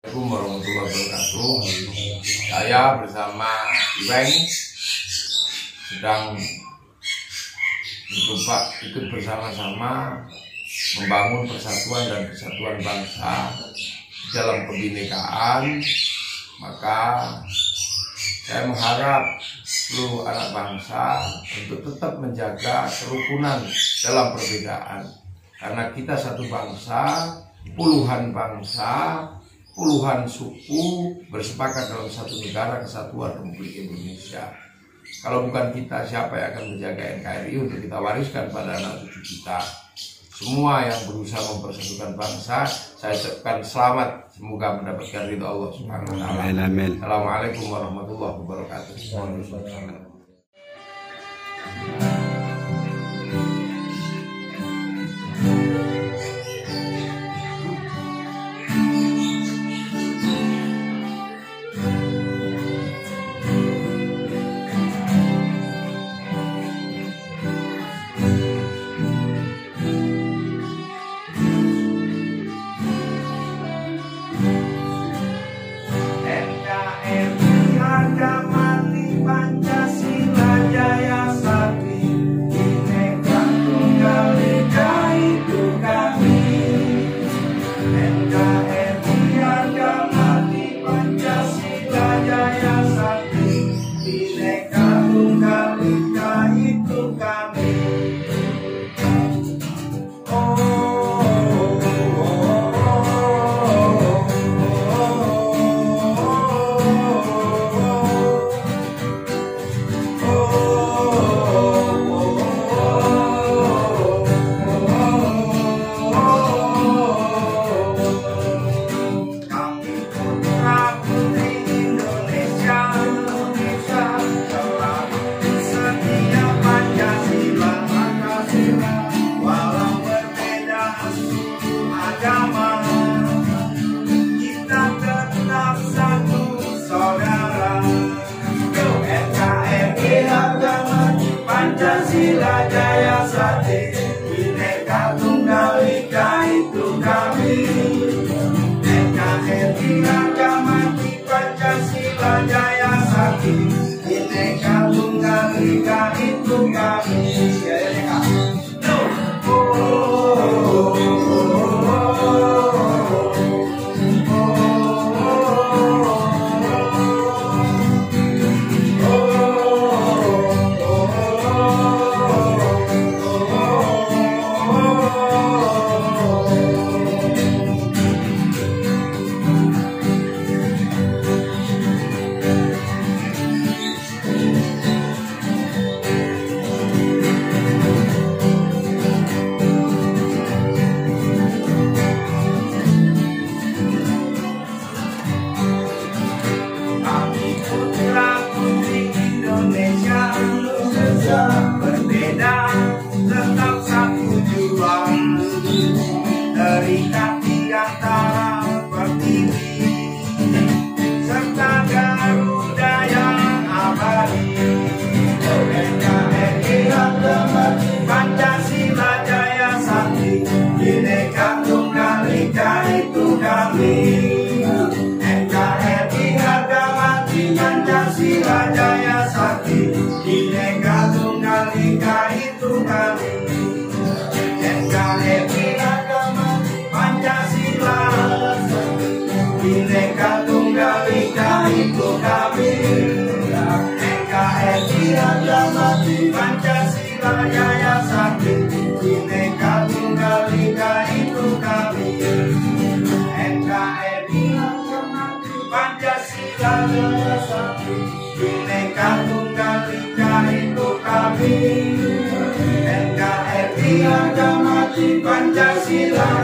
Assalamualaikum warahmatullahi wabarakatuh. Saya bersama Iweng sedang mencoba ikut bersama-sama membangun persatuan dan kesatuan bangsa dalam kebinekaan. Maka saya mengharap seluruh anak bangsa untuk tetap menjaga kerukunan dalam perbedaan. Karena kita satu bangsa, puluhan bangsa, puluhan suku bersepakat dalam satu negara kesatuan Republik Indonesia. Kalau bukan kita, siapa yang akan menjaga NKRI untuk kita wariskan pada anak cucu kita? Semua yang berusaha mempersatukan bangsa, saya ucapkan selamat. Semoga mendapatkan ridho Allah Subhanahu wa taala. Assalamualaikum warahmatullahi wabarakatuh. NKRI kami. NKRI harga mati Pancasila jaya sakti Bhinneka Tunggal Ika itu kami Thank you. Harga mati Pancasila jaya sakti Bhinneka Tunggal Ika itu kami NKRI Pancasila itu kami NKRI mati Pancasila